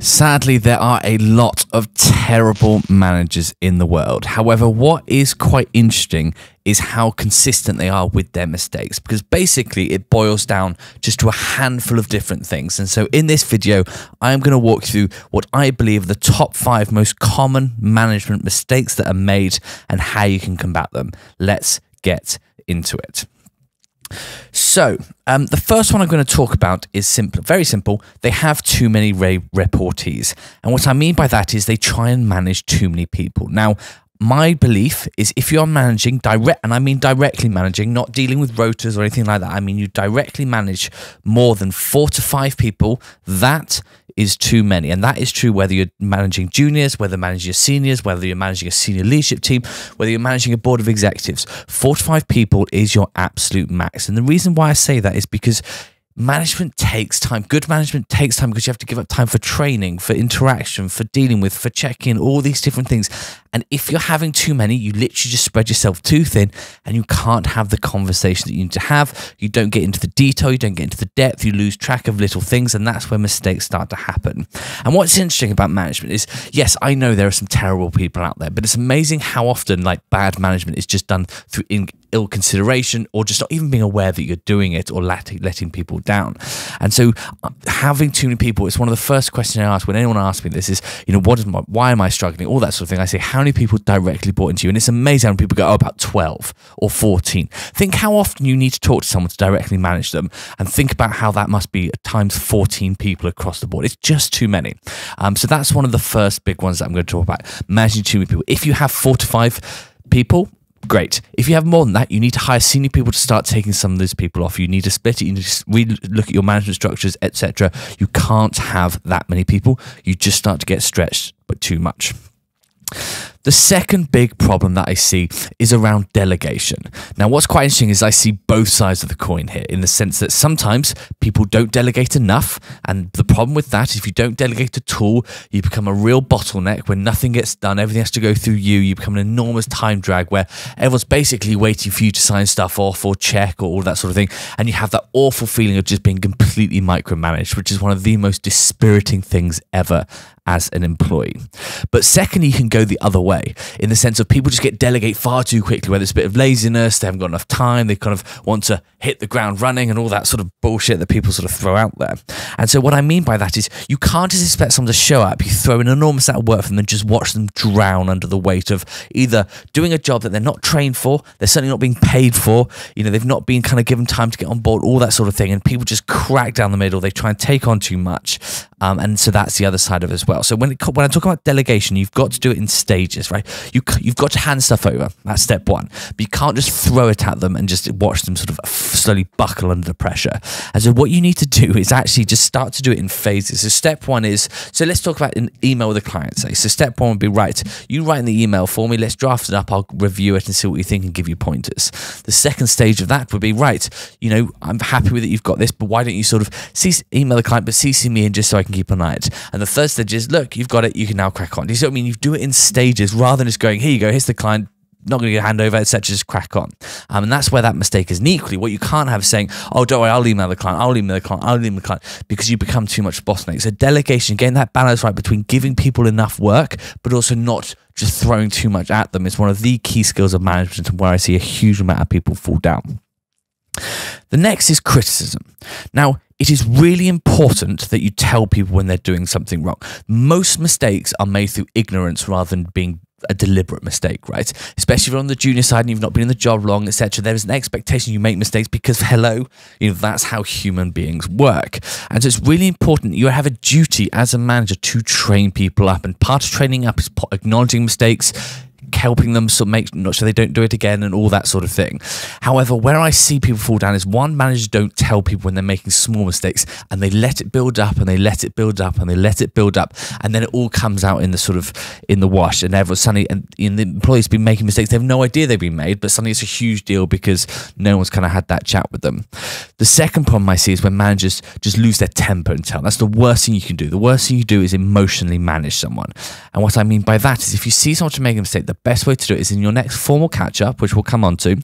Sadly, there are a lot of terrible managers in the world. However, what is quite interesting is how consistent they are with their mistakes because basically it boils down just to a handful of different things. And so, in this video, I am going to walk through what I believe are the top five most common management mistakes that are made and how you can combat them. Let's get into it. So, um, the first one I'm going to talk about is simple, very simple. They have too many re- reportees. And what I mean by that is they try and manage too many people. Now, my belief is if you're managing direct, and I mean directly managing, not dealing with rotas or anything like that, I mean you directly manage more than four to five people, that is too many. And that is true whether you're managing juniors, whether you're managing seniors, whether you're managing a senior leadership team, whether you're managing a board of executives. Four to five people is your absolute max. And the reason why I say that is because management takes time. Good management takes time because you have to give up time for training, for interaction, for dealing with, for checking, all these different things. And if you're having too many, you literally just spread yourself too thin and you can't have the conversation that you need to have. You don't get into the detail, you don't get into the depth, you lose track of little things, and that's where mistakes start to happen. And what's interesting about management is yes, I know there are some terrible people out there, but it's amazing how often like bad management is just done through in- ill consideration or just not even being aware that you're doing it or letting, letting people down. And so uh, having too many people, it's one of the first questions I ask when anyone asks me this is, you know, what is my, why am I struggling? All that sort of thing. I say, how many people directly bought into you? And it's amazing when people go, oh, about 12 or 14. Think how often you need to talk to someone to directly manage them and think about how that must be times 14 people across the board. It's just too many. Um, so that's one of the first big ones that I'm going to talk about, managing too many people. If you have four to five people, great. If you have more than that, you need to hire senior people to start taking some of those people off. You need to split it. You need to look at your management structures, etc. You can't have that many people. You just start to get stretched, but too much. The second big problem that I see is around delegation. Now, what's quite interesting is I see both sides of the coin here in the sense that sometimes people don't delegate enough. And the problem with that is if you don't delegate at all, you become a real bottleneck where nothing gets done, everything has to go through you. You become an enormous time drag where everyone's basically waiting for you to sign stuff off or check or all that sort of thing. And you have that awful feeling of just being completely micromanaged, which is one of the most dispiriting things ever as an employee. But secondly, you can go the other way in the sense of people just get delegate far too quickly, whether it's a bit of laziness, they haven't got enough time, they kind of want to hit the ground running and all that sort of bullshit that people sort of throw out there. And so what I mean by that is you can't just expect someone to show up, you throw an enormous amount of work for them and just watch them drown under the weight of either doing a job that they're not trained for, they're certainly not being paid for, you know, they've not been kind of given time to get on board, all that sort of thing. And people just crack down the middle, they try and take on too much. Um, and so that's the other side of it as well. So when it, when I talk about delegation, you've got to do it in stages, right? You you've got to hand stuff over. That's step one. But you can't just throw it at them and just watch them sort of slowly buckle under the pressure. And so what you need to do is actually just start to do it in phases. So step one is so let's talk about an email with a client. Say so. Step one would be right. You write in the email for me. Let's draft it up. I'll review it and see what you think and give you pointers. The second stage of that would be right. You know, I'm happy with it. You've got this, but why don't you sort of email the client, but CC me in just so I can keep an eye it. And the third stage is look, you've got it. You can now crack on. Do you see what I mean? You do it in stages rather than just going, here you go. Here's the client not going to get a handover, etc. Just crack on. Um, and that's where that mistake is. And equally, what you can't have saying, oh, don't worry, I'll email the client, I'll email the client, I'll email the client, because you become too much bottleneck. So delegation, getting that balance right between giving people enough work, but also not just throwing too much at them is one of the key skills of management and where I see a huge amount of people fall down. The next is criticism. Now, it is really important that you tell people when they're doing something wrong. Most mistakes are made through ignorance rather than being a deliberate mistake, right? Especially if you're on the junior side and you've not been in the job long, etc. There is an expectation you make mistakes because, hello, you know that's how human beings work, and so it's really important you have a duty as a manager to train people up, and part of training up is acknowledging mistakes helping them so make not sure they don't do it again and all that sort of thing. However, where I see people fall down is one managers don't tell people when they're making small mistakes and they let it build up and they let it build up and they let it build up and then it all comes out in the sort of in the wash and everyone suddenly and, and the employees been making mistakes they have no idea they've been made but suddenly it's a huge deal because no one's kind of had that chat with them. The second problem I see is when managers just lose their temper and tell. That's the worst thing you can do. The worst thing you do is emotionally manage someone. And what I mean by that is if you see someone making a mistake, the best way to do it is in your next formal catch up, which we'll come on to.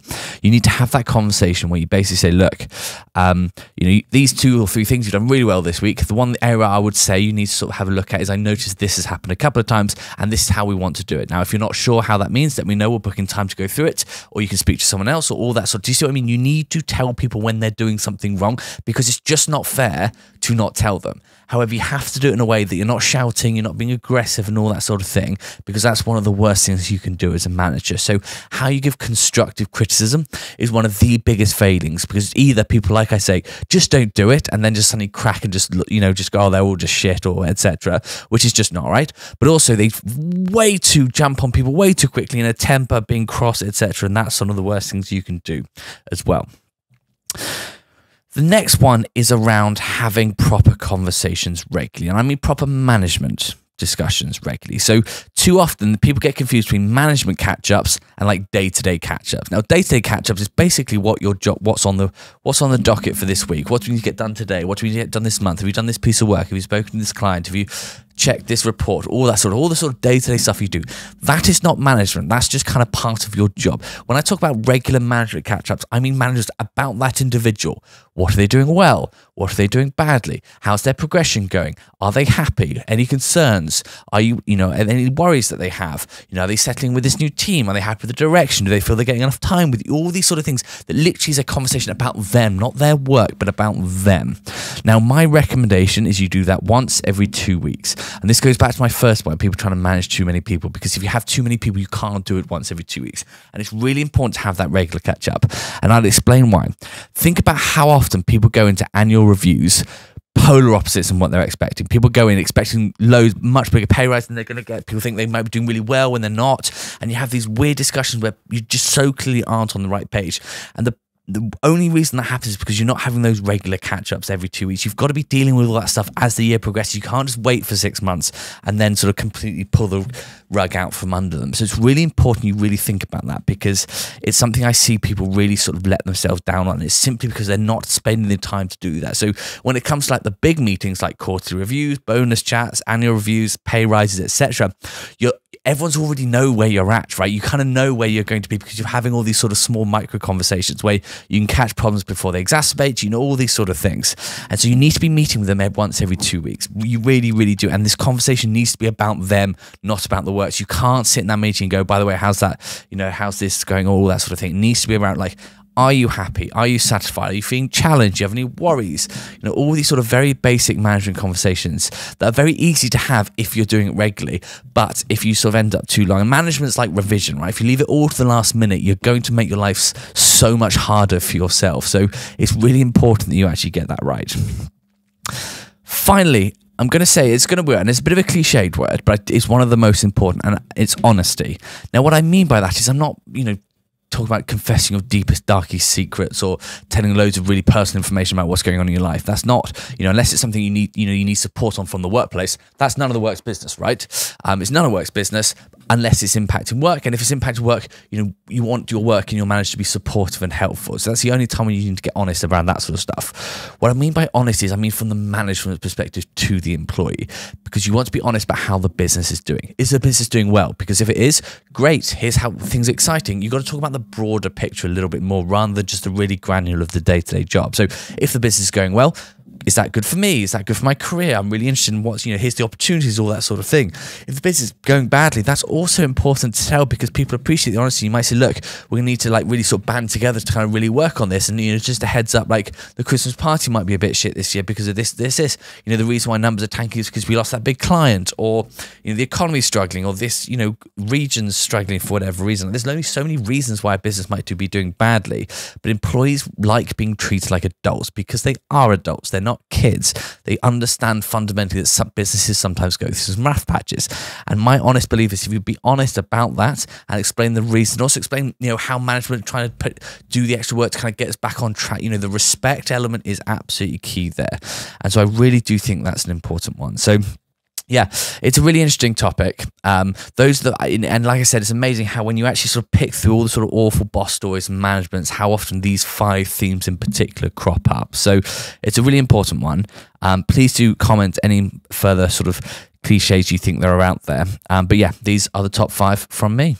You need to have that conversation where you basically say, look, um, you know, these two or three things you've done really well this week. The one area I would say you need to sort of have a look at is I noticed this has happened a couple of times and this is how we want to do it. Now, if you're not sure how that means, let me know. We're booking time to go through it, or you can speak to someone else or all that sort. Do you see what I mean? You need to tell people when they're doing something wrong because it's just not fair to not tell them. However, you have to do it in a way that you're not shouting, you're not being aggressive, and all that sort of thing, because that's one of the worst things you can do as a manager. So, how you give constructive criticism is one of the biggest failings because either people, like I say, just don't do it and then just suddenly crack and just, you know, just go, oh, they're all just shit or etc., which is just not right. But also, they way too jump on people way too quickly in a temper, being cross, etc., and that's one of the worst things you can do as well. The next one is around having proper conversations regularly. And I mean proper management discussions regularly. So too often people get confused between management catch-ups and like day-to-day catch-ups. Now day-to-day catch-ups is basically what your job what's on the what's on the docket for this week. What do we need to get done today? What do we need to get done this month? Have you done this piece of work? Have you spoken to this client? Have you checked this report, all that sort of all the sort of day-to-day stuff you do. That is not management. That's just kind of part of your job. When I talk about regular management catch-ups, I mean managers about that individual. What are they doing well? What are they doing badly? How's their progression going? Are they happy? Any concerns? Are you, you know, any worries that they have? You know, are they settling with this new team? Are they happy with the direction? Do they feel they're getting enough time with? All these sort of things that literally is a conversation about them, not their work, but about them. Now, my recommendation is you do that once every two weeks. And this goes back to my first point people trying to manage too many people because if you have too many people, you can't do it once every two weeks. And it's really important to have that regular catch up. And I'll explain why. Think about how often people go into annual reviews polar opposites in what they're expecting. People go in expecting loads, much bigger pay rise than they're going to get. People think they might be doing really well when they're not. And you have these weird discussions where you just so clearly aren't on the right page. And the the only reason that happens is because you're not having those regular catch ups every two weeks. You've got to be dealing with all that stuff as the year progresses. You can't just wait for six months and then sort of completely pull the rug out from under them. So it's really important you really think about that because it's something I see people really sort of let themselves down on. It's simply because they're not spending the time to do that. So when it comes to like the big meetings like quarterly reviews, bonus chats, annual reviews, pay rises, etc., you're everyone's already know where you're at, right? You kind of know where you're going to be because you're having all these sort of small micro conversations where you can catch problems before they exacerbate, you know, all these sort of things. And so you need to be meeting with them once every two weeks. You really, really do. And this conversation needs to be about them, not about the works. You can't sit in that meeting and go, by the way, how's that, you know, how's this going, all that sort of thing. It needs to be around like, are you happy? Are you satisfied? Are you feeling challenged? Do you have any worries? You know, all these sort of very basic management conversations that are very easy to have if you're doing it regularly. But if you sort of end up too long, and management's like revision, right? If you leave it all to the last minute, you're going to make your life so much harder for yourself. So it's really important that you actually get that right. Finally, I'm going to say it's going to work, and it's a bit of a cliched word, but it's one of the most important, and it's honesty. Now, what I mean by that is I'm not, you know, talking about confessing your deepest, darkest secrets or telling loads of really personal information about what's going on in your life. That's not, you know, unless it's something you need, you know, you need support on from the workplace. That's none of the work's business, right? Um, it's none of the work's business unless it's impacting work. And if it's impacting work, you know, you want your work and your manager to be supportive and helpful. So that's the only time when you need to get honest around that sort of stuff. What I mean by honest is I mean from the management perspective to the employee, because you want to be honest about how the business is doing. Is the business doing well? Because if it is, great. Here's how things are exciting. You've got to talk about the broader picture a little bit more rather than just the really granular of the day to day job. So if the business is going well, is that good for me? Is that good for my career? I'm really interested in what's, you know, here's the opportunities, all that sort of thing. If the business is going badly, that's also important to tell because people appreciate the honesty. You might say, look, to need to like really sort of band together to kind of really work on this. And, you know, just a heads up, like the Christmas party might be a bit shit this year because of this, this, this. You know, the reason why numbers are tanking is because we lost that big client or, you know, the economy's struggling or this, you know, region's struggling for whatever reason. There's only so many reasons why a business might be doing badly, but employees like being treated like adults because they are adults. They're not kids. They understand fundamentally that some businesses sometimes go through some rough patches. And my honest belief is if you'd be honest about that and explain the reason, also explain, you know, how management trying to put, do the extra work to kind of get us back on track. You know, the respect element is absolutely key there. And so I really do think that's an important one. So yeah, it's a really interesting topic. Um, those that, and like I said, it's amazing how when you actually sort of pick through all the sort of awful boss stories and managements, how often these five themes in particular crop up. So it's a really important one. Um, please do comment any further sort of cliches you think there are out there. Um, but yeah, these are the top five from me.